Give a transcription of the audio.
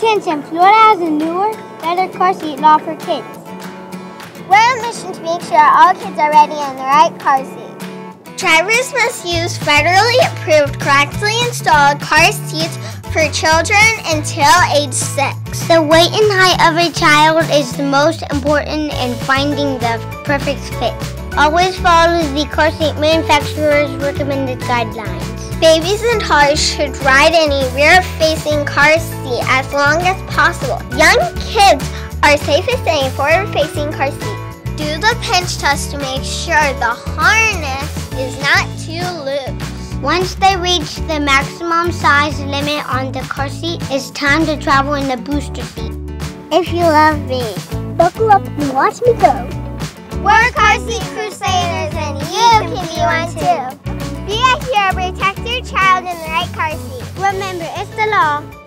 Attention, Florida has a newer, better car seat law for kids. We're on a mission to make sure all kids are ready in the right car seat. Drivers must use federally approved, correctly installed car seats for children until age 6. The weight and height of a child is the most important in finding the perfect fit. Always follow the car seat manufacturer's recommended guidelines. Babies and toddlers should ride in a rear-facing car seat as long as possible. Young kids are safest in a forward-facing car seat. Do the pinch test to make sure the harness is not too loose. Once they reach the maximum size limit on the car seat, it's time to travel in the booster seat. If you love me, buckle up and watch me go. We're car seat crusaders and you can be one too. Remember, it's the law.